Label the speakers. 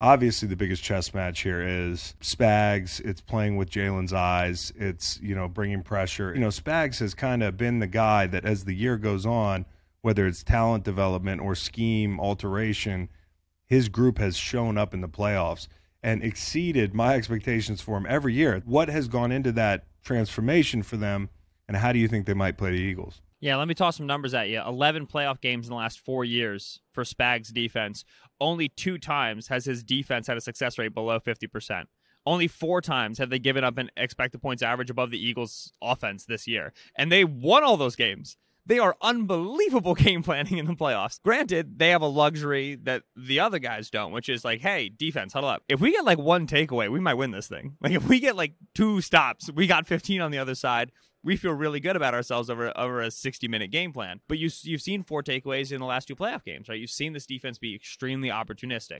Speaker 1: obviously the biggest chess match here is Spags. It's playing with Jalen's eyes. It's you know bringing pressure. You know Spags has kind of been the guy that as the year goes on, whether it's talent development or scheme alteration, his group has shown up in the playoffs and exceeded my expectations for him every year. What has gone into that transformation for them, and how do you think they might play the Eagles?
Speaker 2: Yeah, let me toss some numbers at you. 11 playoff games in the last four years for Spags' defense. Only two times has his defense had a success rate below 50%. Only four times have they given up an expected points average above the Eagles' offense this year. And they won all those games. They are unbelievable game planning in the playoffs. Granted, they have a luxury that the other guys don't, which is like, hey, defense, huddle up. If we get like one takeaway, we might win this thing. Like if we get like two stops, we got 15 on the other side. We feel really good about ourselves over over a 60 minute game plan. But you you've seen four takeaways in the last two playoff games, right? You've seen this defense be extremely opportunistic.